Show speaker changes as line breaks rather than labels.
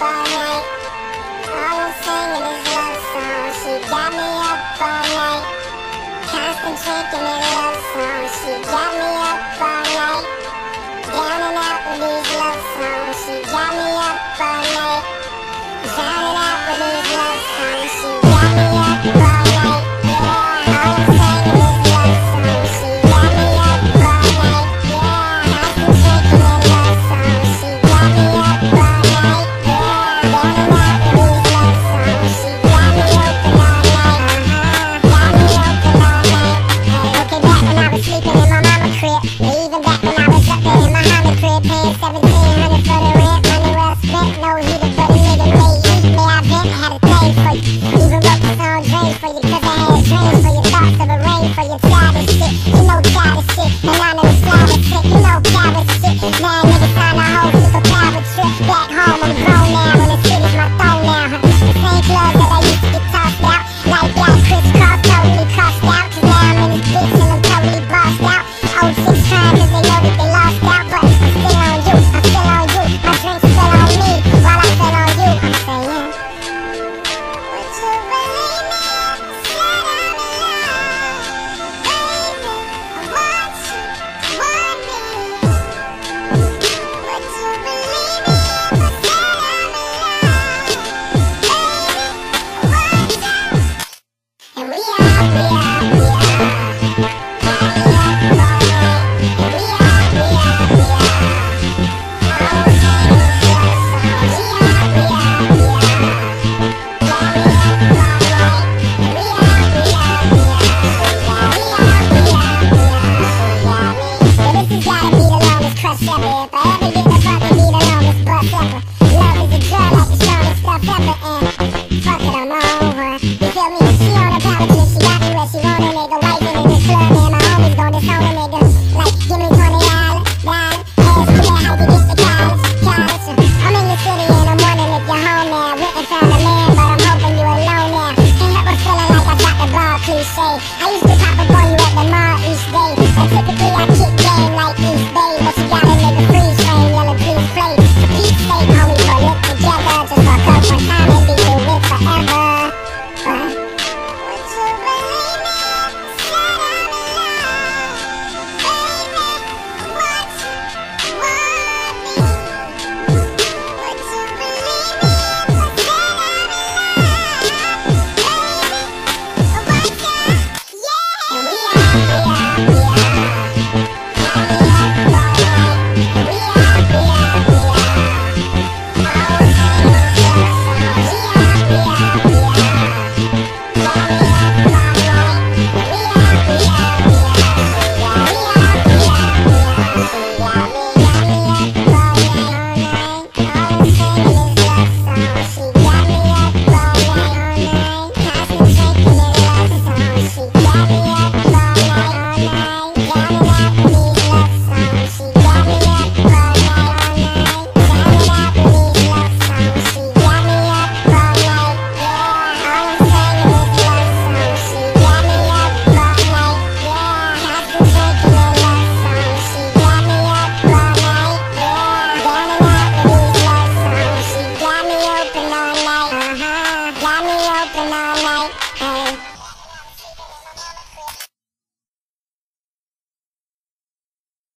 Bye night. I will sing goddess shit, you know goddess shit, and I'm a Take it till I kick